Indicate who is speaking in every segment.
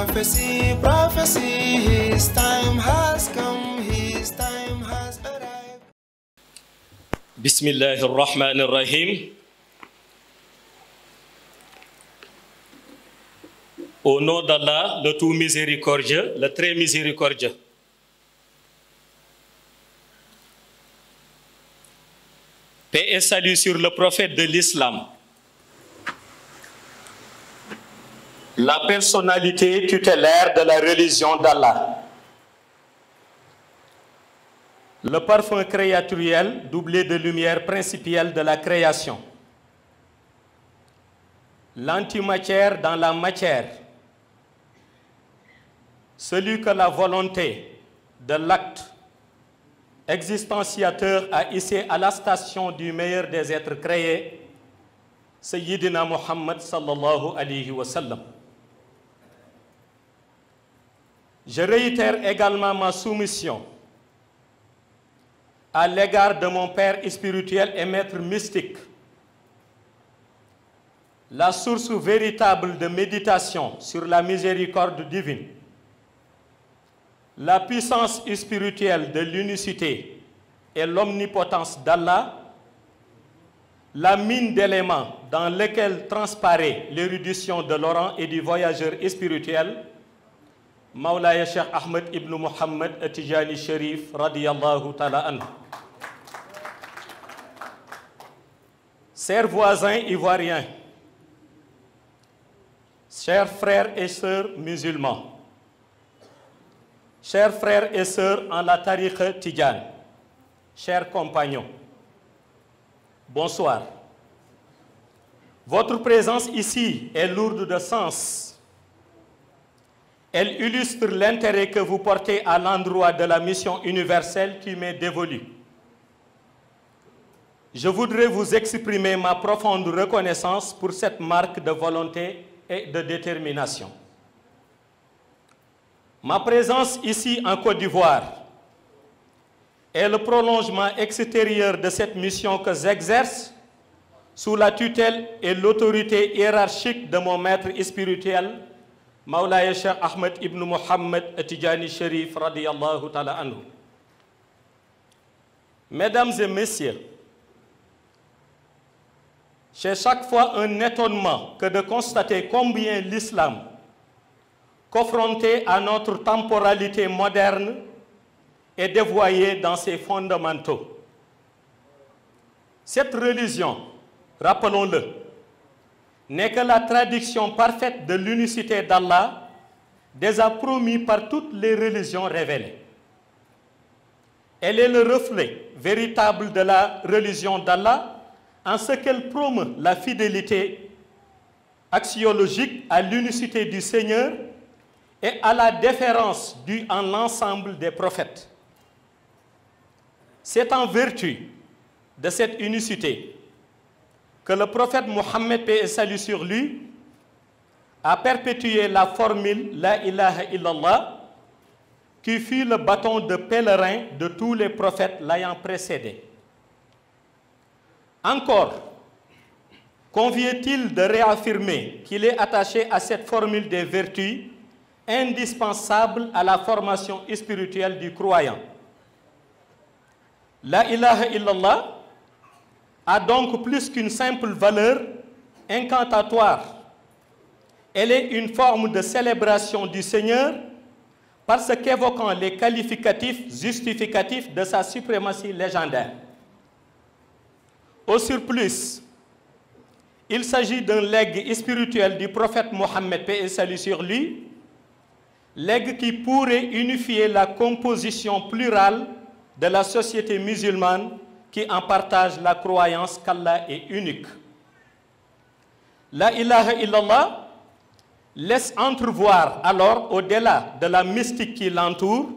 Speaker 1: Prophecy, prophecy, his time has come, his time has arrived.
Speaker 2: Bismillahir Rahmanir Rahim. Au nom d'Allah, le tout miséricordieux, le très miséricordieux. Paix et salut sur le prophète de l'islam. La personnalité tutélaire de la religion d'Allah. Le parfum créaturel doublé de lumière principielle de la création. L'antimatière dans la matière. Celui que la volonté de l'acte existenciateur a hissé à la station du meilleur des êtres créés, Sayyidina Muhammad sallallahu alayhi wa sallam. Je réitère également ma soumission à l'égard de mon Père spirituel et Maître mystique, la source véritable de méditation sur la miséricorde divine, la puissance spirituelle de l'unicité et l'omnipotence d'Allah, la mine d'éléments dans lesquels transparaît l'érudition de Laurent et du voyageur spirituel, Maulaya Cheikh Ahmed ibn Muhammad Sharif radiyallahu ta'ala. Chers voisins ivoiriens, chers frères et sœurs musulmans, chers frères et sœurs en la tariqa Tidjane, chers compagnons, bonsoir. Votre présence ici est lourde de sens. Elle illustre l'intérêt que vous portez à l'endroit de la mission universelle qui m'est dévolue. Je voudrais vous exprimer ma profonde reconnaissance pour cette marque de volonté et de détermination. Ma présence ici en Côte d'Ivoire est le prolongement extérieur de cette mission que j'exerce sous la tutelle et l'autorité hiérarchique de mon maître spirituel, Cheikh Ahmed ibn Muhammad Atijani Sharif radiyallahu ta'ala. Mesdames et messieurs, c'est chaque fois un étonnement que de constater combien l'islam, confronté à notre temporalité moderne, est dévoyé dans ses fondamentaux. Cette religion, rappelons-le, n'est que la traduction parfaite de l'unicité d'Allah, déjà promis par toutes les religions révélées. Elle est le reflet véritable de la religion d'Allah en ce qu'elle promeut la fidélité axiologique à l'unicité du Seigneur et à la déférence due en l'ensemble des prophètes. C'est en vertu de cette unicité que le prophète Mohammed, paix salut sur lui, a perpétué la formule La ilaha illallah, qui fut le bâton de pèlerin de tous les prophètes l'ayant précédé. Encore, convient-il de réaffirmer qu'il est attaché à cette formule des vertus indispensable à la formation spirituelle du croyant. La ilaha illallah a donc plus qu'une simple valeur incantatoire. Elle est une forme de célébration du Seigneur parce qu'évoquant les qualificatifs justificatifs de sa suprématie légendaire. Au surplus, il s'agit d'un legs spirituel du prophète Mohammed, paix et salut sur lui, legs qui pourrait unifier la composition plurale de la société musulmane qui en partage la croyance qu'Allah est unique. La ilaha illallah laisse entrevoir alors, au-delà de la mystique qui l'entoure,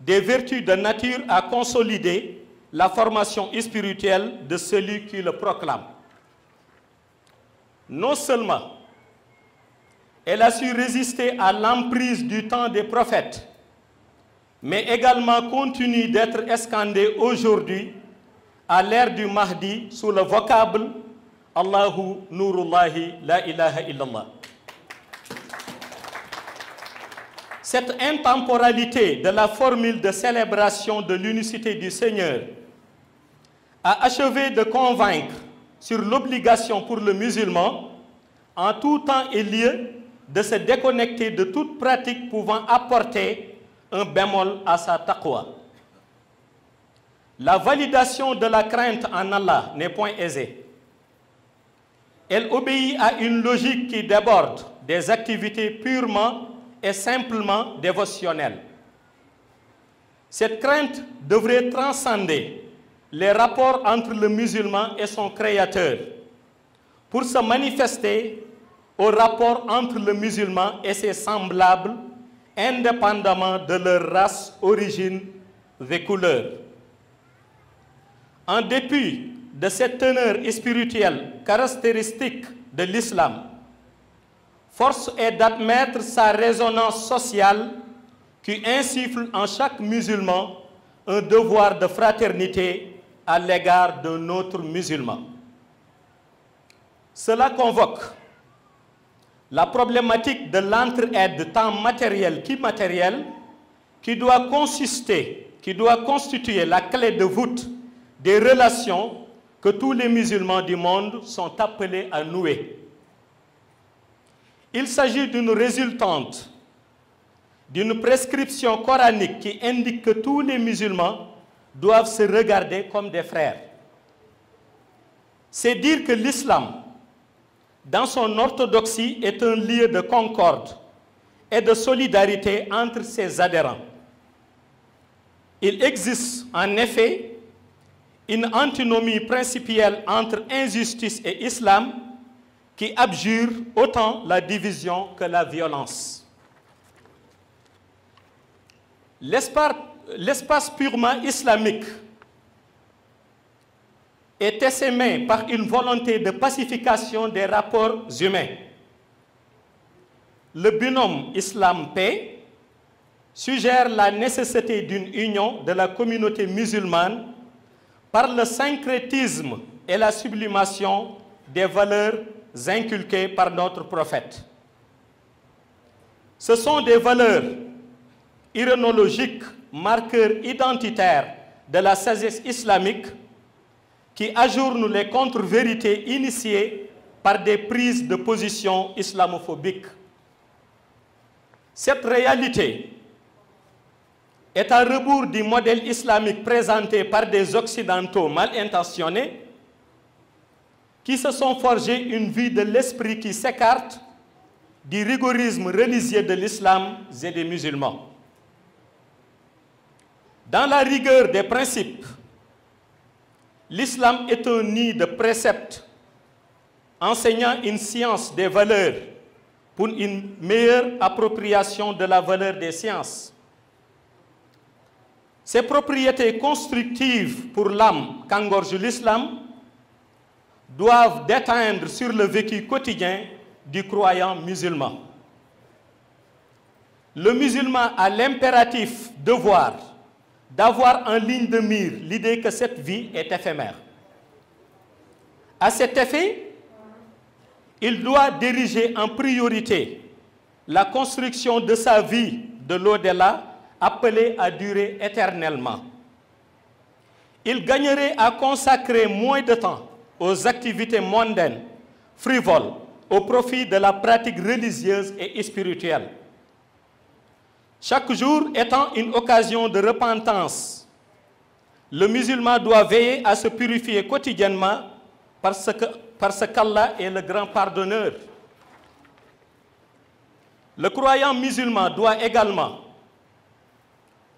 Speaker 2: des vertus de nature à consolider la formation spirituelle de celui qui le proclame. Non seulement elle a su résister à l'emprise du temps des prophètes, mais également continue d'être escandée aujourd'hui à l'ère du Mahdi sous le vocable Allahu Nurullahi La ilaha illallah. Cette intemporalité de la formule de célébration de l'unicité du Seigneur a achevé de convaincre sur l'obligation pour le musulman, en tout temps et lieu, de se déconnecter de toute pratique pouvant apporter un bémol à sa taqwa. La validation de la crainte en Allah n'est point aisée. Elle obéit à une logique qui déborde des activités purement et simplement dévotionnelles. Cette crainte devrait transcender les rapports entre le musulman et son créateur pour se manifester au rapport entre le musulman et ses semblables indépendamment de leur race, origine et couleur. En dépit de cette teneur spirituelle caractéristique de l'islam, force est d'admettre sa résonance sociale qui insuffle en chaque musulman un devoir de fraternité à l'égard d'un autre musulman. Cela convoque la problématique de l'entraide tant matériel qu'immatériel qui doit consister, qui doit constituer la clé de voûte des relations que tous les musulmans du monde sont appelés à nouer. Il s'agit d'une résultante d'une prescription coranique qui indique que tous les musulmans doivent se regarder comme des frères. C'est dire que l'islam, dans son orthodoxie, est un lieu de concorde et de solidarité entre ses adhérents. Il existe en effet une antinomie principielle entre injustice et islam qui abjure autant la division que la violence. L'espace purement islamique est essaimé par une volonté de pacification des rapports humains. Le binôme islam-paix suggère la nécessité d'une union de la communauté musulmane par le syncrétisme et la sublimation des valeurs inculquées par notre prophète. Ce sont des valeurs irénologiques, marqueurs identitaires de la sagesse islamique qui ajournent les contre-vérités initiées par des prises de position islamophobiques. Cette réalité est à rebours du modèle islamique présenté par des Occidentaux mal intentionnés qui se sont forgés une vie de l'esprit qui s'écarte du rigorisme religieux de l'islam et des musulmans. Dans la rigueur des principes, l'islam est un nid de préceptes enseignant une science des valeurs pour une meilleure appropriation de la valeur des sciences. Ces propriétés constructives pour l'âme qu'engorge l'islam doivent déteindre sur le vécu quotidien du croyant musulman. Le musulman a l'impératif devoir d'avoir en ligne de mire l'idée que cette vie est éphémère. À cet effet, il doit diriger en priorité la construction de sa vie de l'au-delà appelée à durer éternellement. Il gagnerait à consacrer moins de temps aux activités mondaines, frivoles, au profit de la pratique religieuse et spirituelle. Chaque jour étant une occasion de repentance, le musulman doit veiller à se purifier quotidiennement parce qu'Allah est le grand pardonneur. Le croyant musulman doit également,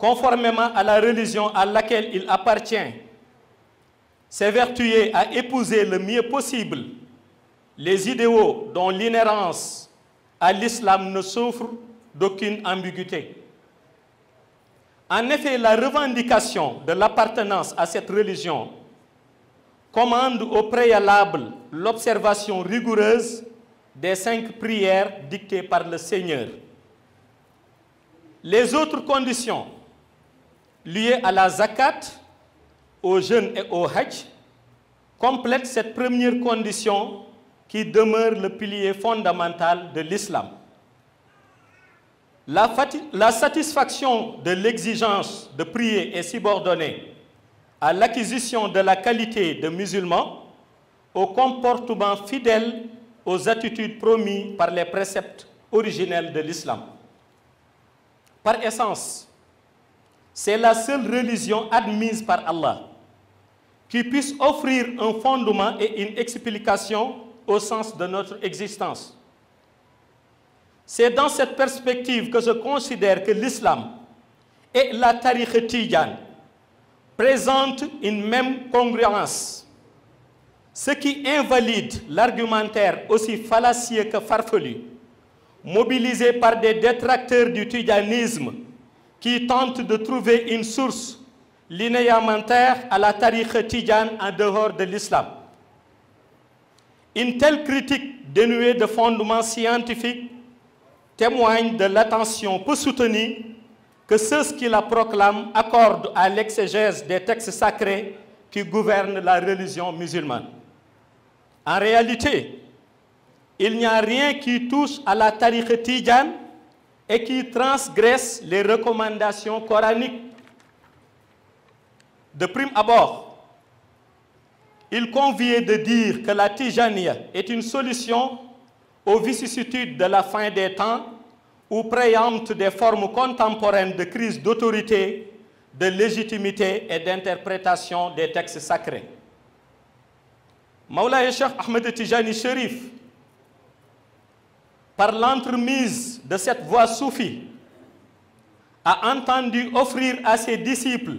Speaker 2: conformément à la religion à laquelle il appartient, s'évertuer à épouser le mieux possible les idéaux dont l'inhérence à l'islam ne souffre d'aucune ambiguïté. En effet, la revendication de l'appartenance à cette religion commande au préalable l'observation rigoureuse des cinq prières dictées par le Seigneur. Les autres conditions liées à la zakat, au jeûne et au hajj complètent cette première condition qui demeure le pilier fondamental de l'islam. La, la satisfaction de l'exigence de prier est subordonnée à l'acquisition de la qualité de musulman, au comportement fidèle aux attitudes promises par les préceptes originels de l'islam. Par essence, c'est la seule religion admise par Allah qui puisse offrir un fondement et une explication au sens de notre existence. C'est dans cette perspective que je considère que l'islam et la tariqa tidjane présentent une même congruence, ce qui invalide l'argumentaire aussi fallacieux que farfelu, mobilisé par des détracteurs du tidjanisme qui tentent de trouver une source linéamentaire à la tariqa tidjane en dehors de l'islam. Une telle critique dénuée de fondements scientifiques témoigne de l'attention peu soutenue que ceux qui la proclament accordent à l'exégèse des textes sacrés qui gouvernent la religion musulmane. En réalité, il n'y a rien qui touche à la tariqa tidjane et qui transgresse les recommandations coraniques. De prime abord, il convient de dire que la tijania est une solution aux vicissitudes de la fin des temps ou préempte des formes contemporaines de crise d'autorité, de légitimité et d'interprétation des textes sacrés. Maulay Cheikh Ahmed Tijani Sherif, par l'entremise de cette voix soufie, a entendu offrir à ses disciples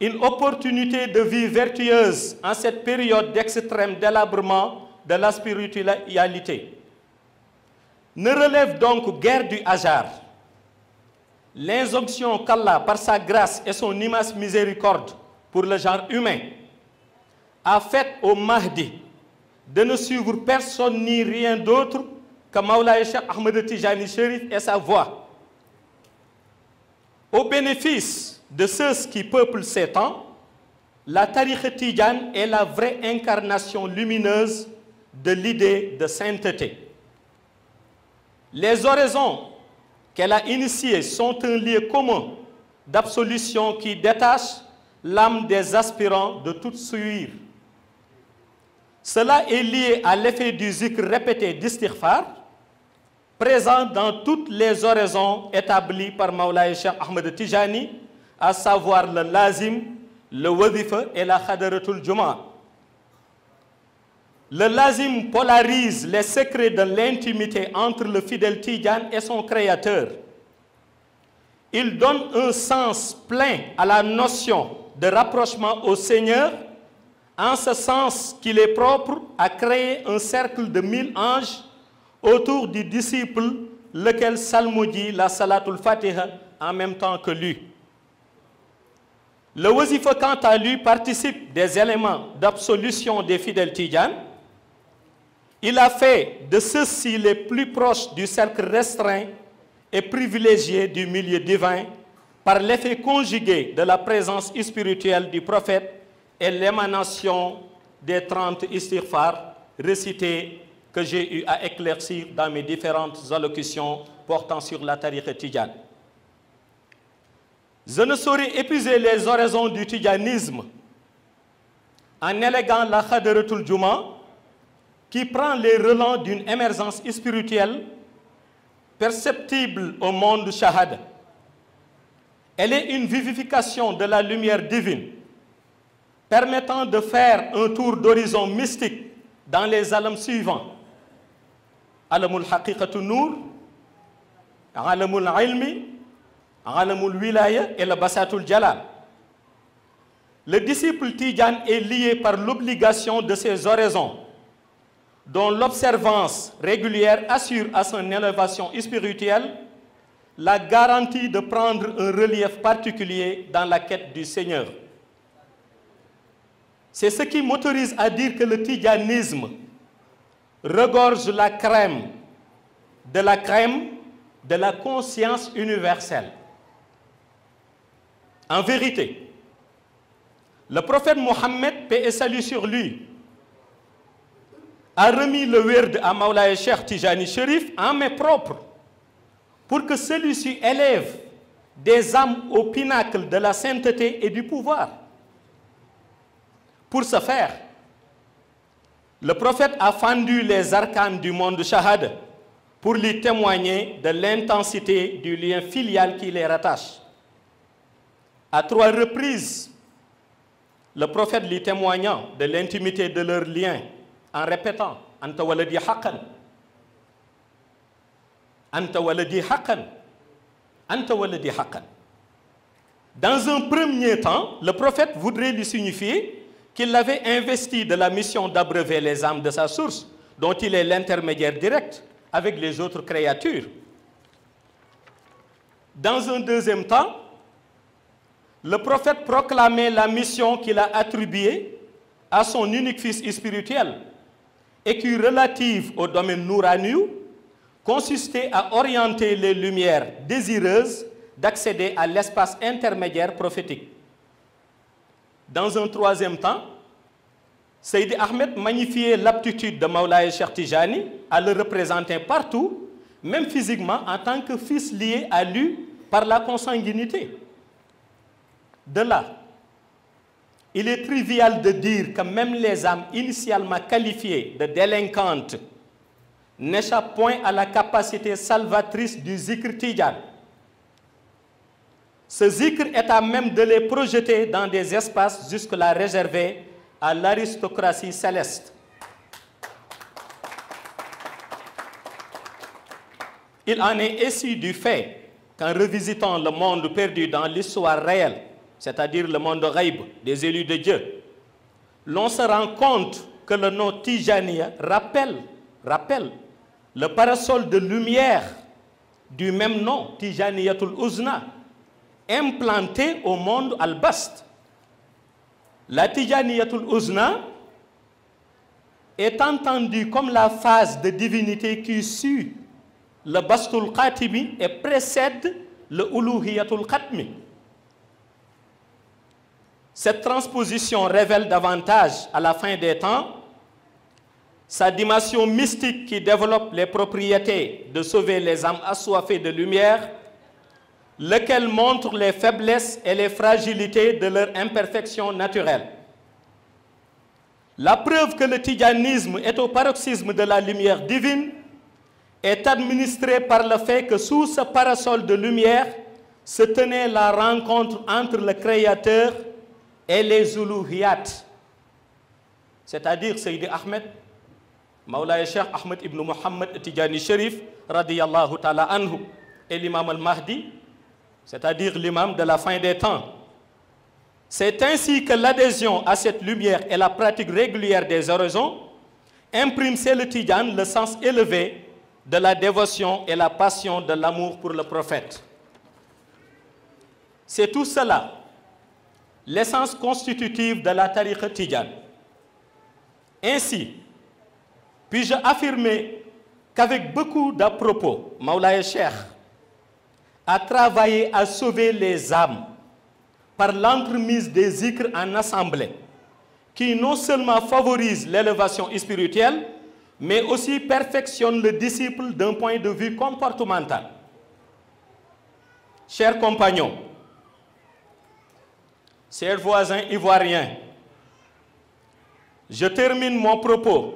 Speaker 2: une opportunité de vie vertueuse en cette période d'extrême délabrement de la spiritualité. Ne relève donc guère du hasard. L'injonction qu'Allah, par sa grâce et son immense miséricorde pour le genre humain, a faite au Mahdi de ne suivre personne ni rien d'autre que Maulay Cheikh Ahmed Tijani Sherif et sa voix. Au bénéfice de ceux qui peuplent ces temps, la tariqa tidjane est la vraie incarnation lumineuse de l'idée de sainteté. Les oraisons qu'elle a initiées sont un lieu commun d'absolution qui détache l'âme des aspirants de toute souillure. Cela est lié à l'effet du zikr répété d'istighfar, présent dans toutes les oraisons établies par Maulay Cheikh Ahmed Tijani, à savoir le lazim, le wadifa et la khadaratul juma. Le lazim polarise les secrets de l'intimité entre le fidèle Tidjan et son créateur. Il donne un sens plein à la notion de rapprochement au Seigneur, en ce sens qu'il est propre à créer un cercle de mille anges autour du disciple, lequel salmodie la salatul fatiha en même temps que lui. Le wazifa, quant à lui, participe des éléments d'absolution des fidèles tidjanes. Il a fait de ceux-ci les plus proches du cercle restreint et privilégié du milieu divin par l'effet conjugué de la présence spirituelle du prophète et l'émanation des 30 istighfar récités que j'ai eu à éclaircir dans mes différentes allocutions portant sur la tariqa tidjane. Je ne saurais épuiser les oraisons du tidjanisme en éléguant la khadaratul Juma qui prend les relents d'une émergence spirituelle perceptible au monde shahada. Elle est une vivification de la lumière divine permettant de faire un tour d'horizon mystique dans les alams suivants. Le. Le disciple Tidjan est lié par l'obligation de ses oraisons, dont l'observance régulière assure à son élévation spirituelle la garantie de prendre un relief particulier dans la quête du Seigneur. C'est ce qui m'autorise à dire que le tidjanisme regorge la crème de la crème de la conscience universelle. En vérité, le prophète Mohammed, paix et salut sur lui, a remis le werd à Maulay Cheikh Tijani Sherif en main propre pour que celui-ci élève des âmes au pinacle de la sainteté et du pouvoir. Pour ce faire, le prophète a fendu les arcanes du monde shahad pour lui témoigner de l'intensité du lien filial qui les rattache. À trois reprises, le prophète lui témoignant de l'intimité de leur lien en répétant Anta waladi haqqan. Anta waladi haqqan. Anta. Dans un premier temps, le prophète voudrait lui signifier qu'il l'avait investi de la mission d'abreuver les âmes de sa source, dont il est l'intermédiaire direct avec les autres créatures. Dans un deuxième temps, le prophète proclamait la mission qu'il a attribuée à son unique fils spirituel et qui, relative au domaine Nouraniou, consistait à orienter les lumières désireuses d'accéder à l'espace intermédiaire prophétique. Dans un troisième temps, Seydi Ahmed magnifiait l'aptitude de Maulaye Cheikh Tijani à le représenter partout, même physiquement en tant que fils lié à lui par la consanguinité. De là, il est trivial de dire que même les âmes initialement qualifiées de délinquantes n'échappent point à la capacité salvatrice du zikr Tijan. Ce zikr est à même de les projeter dans des espaces jusque-là réservés à l'aristocratie céleste. Il en est ainsi du fait qu'en revisitant le monde perdu dans l'histoire réelle, c'est-à-dire le monde ghaib des élus de Dieu, l'on se rend compte que le nom Tijaniya rappelle, rappelle le parasol de lumière du même nom, Tijaniyatul Uzna, implanté au monde al-Bast. La Tijaniyatul Uzna est entendue comme la phase de divinité qui suit le Bastul Qatibi et précède le Uluhiyatul Khatmi. Cette transposition révèle davantage, à la fin des temps, sa dimension mystique qui développe les propriétés de sauver les âmes assoiffées de lumière, lequel montre les faiblesses et les fragilités de leur imperfection naturelle. La preuve que le tijanisme est au paroxysme de la lumière divine est administrée par le fait que sous ce parasol de lumière se tenait la rencontre entre le Créateur et les Uluhiyat, c'est-à-dire Sayyidi Ahmed, Cheikh Ahmed ibn Muhammad Tijani Sharif, radiyallahu ta'ala anhu, et l'imam al-Mahdi, c'est-à-dire l'imam de la fin des temps. C'est ainsi que l'adhésion à cette lumière et la pratique régulière des oraisons imprime chez le Tidjan le sens élevé de la dévotion et la passion de l'amour pour le prophète. C'est tout cela, l'essence constitutive de la tariqa Tidjan. Ainsi, puis-je affirmer qu'avec beaucoup d'à-propos, Maulaya Cheikh a travaillé à sauver les âmes par l'entremise des zikrs en assemblée, qui non seulement favorise l'élévation spirituelle, mais aussi perfectionne le disciple d'un point de vue comportemental. Chers compagnons, chers voisins ivoiriens, je termine mon propos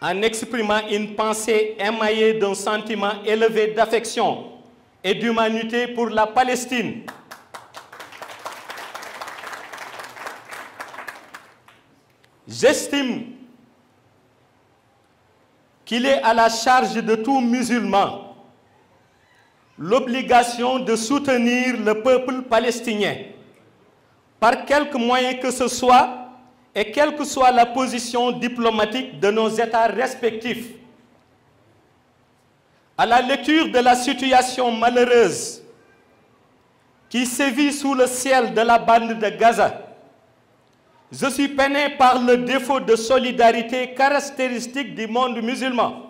Speaker 2: en exprimant une pensée émaillée d'un sentiment élevé d'affection et d'humanité pour la Palestine. J'estime qu'il est à la charge de tout musulman l'obligation de soutenir le peuple palestinien par quelque moyen que ce soit et quelle que soit la position diplomatique de nos États respectifs. À la lecture de la situation malheureuse qui sévit sous le ciel de la bande de Gaza, je suis peiné par le défaut de solidarité caractéristique du monde musulman.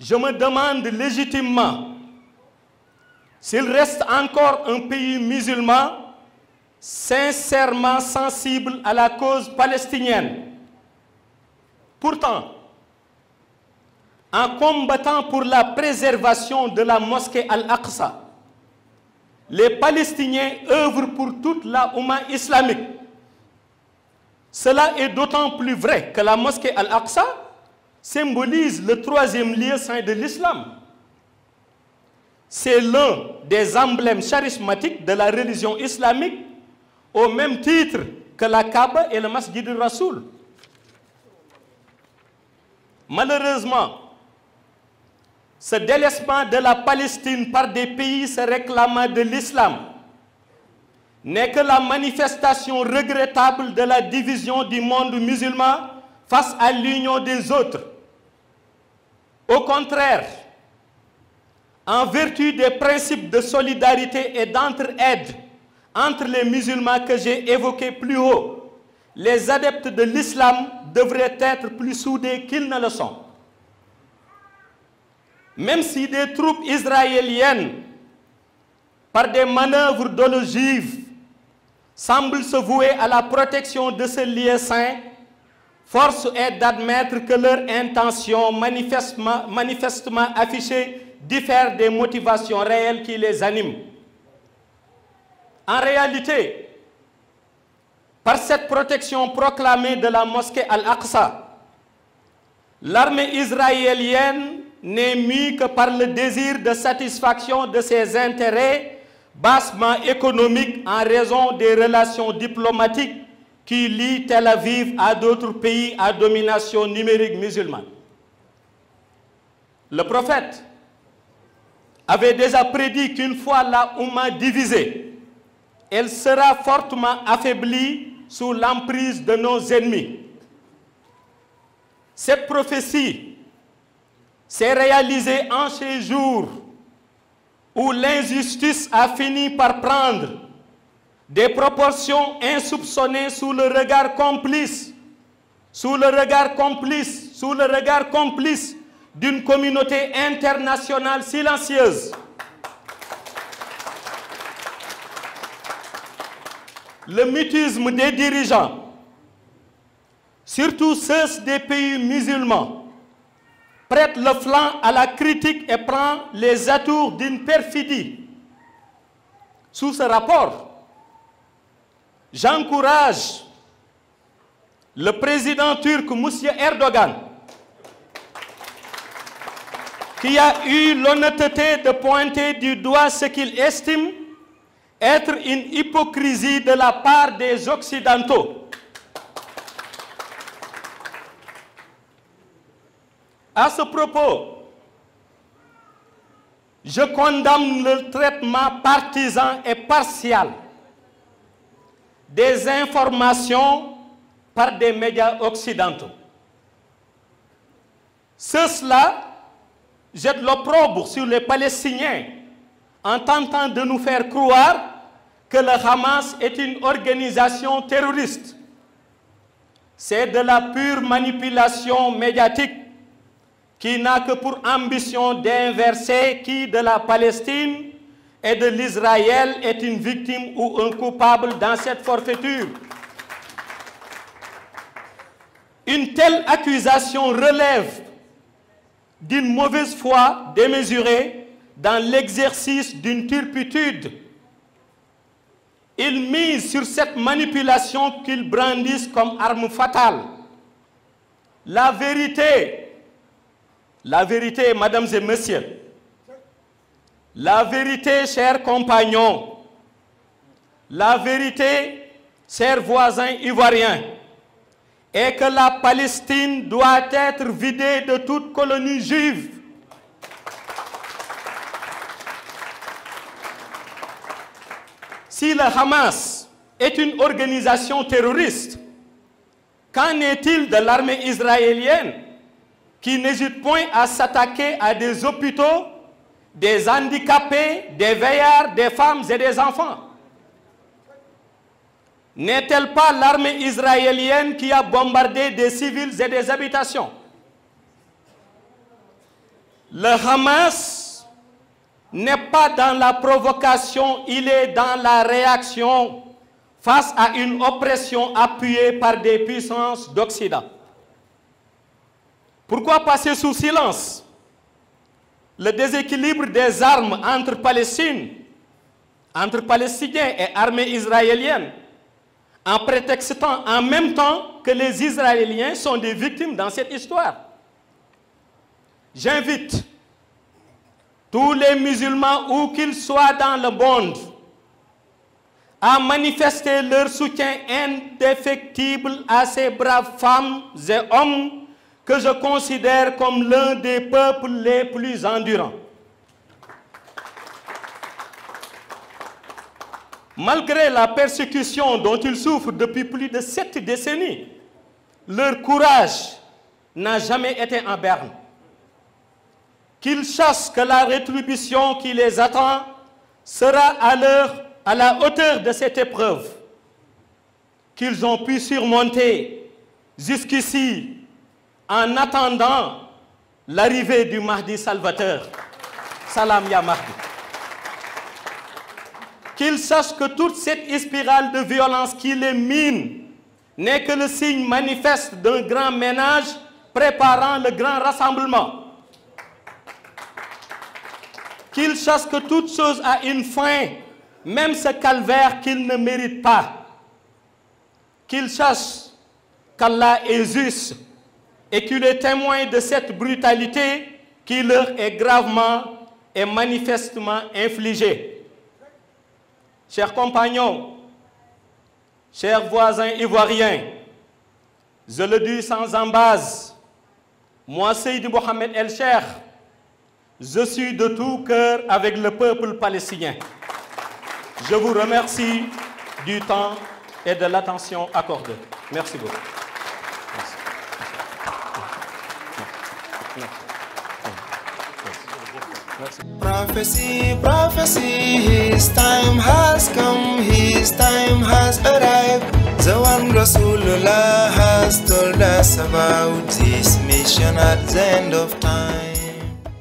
Speaker 2: Je me demande légitimement s'il reste encore un pays musulman sincèrement sensible à la cause palestinienne. Pourtant, en combattant pour la préservation de la mosquée Al-Aqsa, les Palestiniens œuvrent pour toute la Oumma islamique. Cela est d'autant plus vrai que la mosquée Al-Aqsa symbolise le troisième lieu saint de l'islam. C'est l'un des emblèmes charismatiques de la religion islamique au même titre que la Kaaba et le Masjid Rasoul. Malheureusement, ce délaissement de la Palestine par des pays se réclamant de l'islam n'est que la manifestation regrettable de la division du monde musulman face à l'union des autres. Au contraire, en vertu des principes de solidarité et d'entraide entre les musulmans que j'ai évoqués plus haut, les adeptes de l'islam devraient être plus soudés qu'ils ne le sont. Même si des troupes israéliennes, par des manœuvres d'ologives, semblent se vouer à la protection de ce lieu saint, force est d'admettre que leur intention manifestement, manifestement affichée diffère des motivations réelles qui les animent. En réalité, par cette protection proclamée de la mosquée Al-Aqsa, l'armée israélienne n'est mue que par le désir de satisfaction de ses intérêts bassement économiques en raison des relations diplomatiques qui lient Tel Aviv à d'autres pays à domination numérique musulmane. Le prophète avait déjà prédit qu'une fois la Oumma divisée, elle sera fortement affaiblie sous l'emprise de nos ennemis. Cette prophétie s'est réalisée en ces jours où l'injustice a fini par prendre des proportions insoupçonnées sous le regard complice, sous le regard complice, sous le regard complice d'une communauté internationale silencieuse. Le mutisme des dirigeants, surtout ceux des pays musulmans, prête le flanc à la critique et prend les atours d'une perfidie. Sous ce rapport, j'encourage le président turc Moussa Erdogan, qui a eu l'honnêteté de pointer du doigt ce qu'il estime être une hypocrisie de la part des Occidentaux. À ce propos, je condamne le traitement partisan et partial des informations par des médias occidentaux. Ceux-là jettent l'opprobre sur les Palestiniens en tentant de nous faire croire que le Hamas est une organisation terroriste. C'est de la pure manipulation médiatique qui n'a que pour ambition d'inverser qui de la Palestine et de l'Israël est une victime ou un coupable dans cette forfaiture. Une telle accusation relève d'une mauvaise foi démesurée dans l'exercice d'une turpitude. Ils misent sur cette manipulation qu'ils brandissent comme arme fatale. La vérité, la vérité, mesdames et messieurs, la vérité, chers compagnons, la vérité, chers voisins ivoiriens, est que la Palestine doit être vidée de toute colonie juive. Si le Hamas est une organisation terroriste, qu'en est-il de l'armée israélienne? Qui n'hésite point à s'attaquer à des hôpitaux, des handicapés, des veillards, des femmes et des enfants N'est-elle pas l'armée israélienne qui a bombardé des civils et des habitations? Le Hamas n'est pas dans la provocation, il est dans la réaction face à une oppression appuyée par des puissances d'Occident. Pourquoi passer sous silence le déséquilibre des armes entre Palestine, entre Palestiniens et armée israélienne, en prétextant en même temps que les Israéliens sont des victimes dans cette histoire? J'invite tous les musulmans, où qu'ils soient dans le monde, à manifester leur soutien indéfectible à ces braves femmes et hommes que je considère comme l'un des peuples les plus endurants. Malgré la persécution dont ils souffrent depuis plus de sept décennies, leur courage n'a jamais été en berne. Qu'ils sachent que la rétribution qui les attend sera à, la hauteur de cette épreuve qu'ils ont pu surmonter jusqu'ici en attendant l'arrivée du Mahdi Salvateur. Salam ya Mahdi. Qu'ils sachent que toute cette spirale de violence qui les mine n'est que le signe manifeste d'un grand ménage préparant le grand rassemblement. Qu'ils sachent que toute chose a une fin, même ce calvaire qu'ils ne méritent pas. Qu'ils sachent qu'Allah est juste et qu'il est témoin de cette brutalité qui leur est gravement et manifestement infligée. Chers compagnons, chers voisins ivoiriens, je le dis sans embase, moi Seydi Mohamed El Cheikh, je suis de tout cœur avec le peuple palestinien. Je vous remercie du temps et de l'attention accordée. Merci beaucoup.
Speaker 1: Prophecy, prophecy, his time has come, his time has arrived. The one Rasulullah has told us about this mission at the end of time.